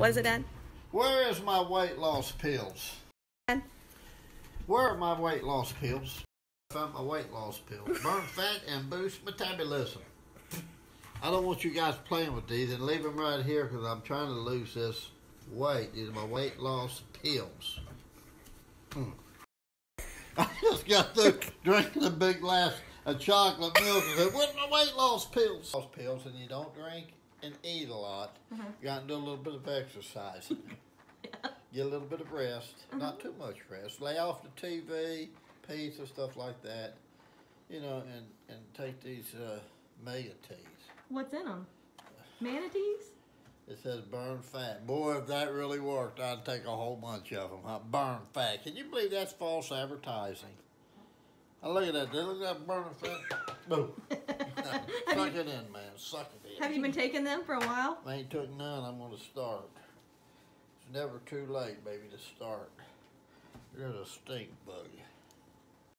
What is it, Dad? Where is my weight loss pills? Dad? Where are my weight loss pills? Found my weight loss pills. Burn fat and boost metabolism. I don't want you guys playing with these and leave them right here because I'm trying to lose this weight. These are my weight loss pills. Hmm. I just got through drinking a big glass of chocolate milk and said, Where's my weight loss pills? Loss pills, and you don't drink and eat a lot. You got to do a little bit of exercise. Get a little bit of rest, not too much rest. Lay off the TV, pizza, stuff like that. You know, and, and take these uh, mega teas. What's in them? Manatees? It says burn fat. Boy, if that really worked, I'd take a whole bunch of them. Huh? Burn fat. Can you believe that's false advertising? Now look at that. Look at that burning fat. Boom. Suck it in, man. Suck it in. Have you been taking them for a while? I ain't took none. I'm going to start. It's never too late, baby, to start. There's a stink bug.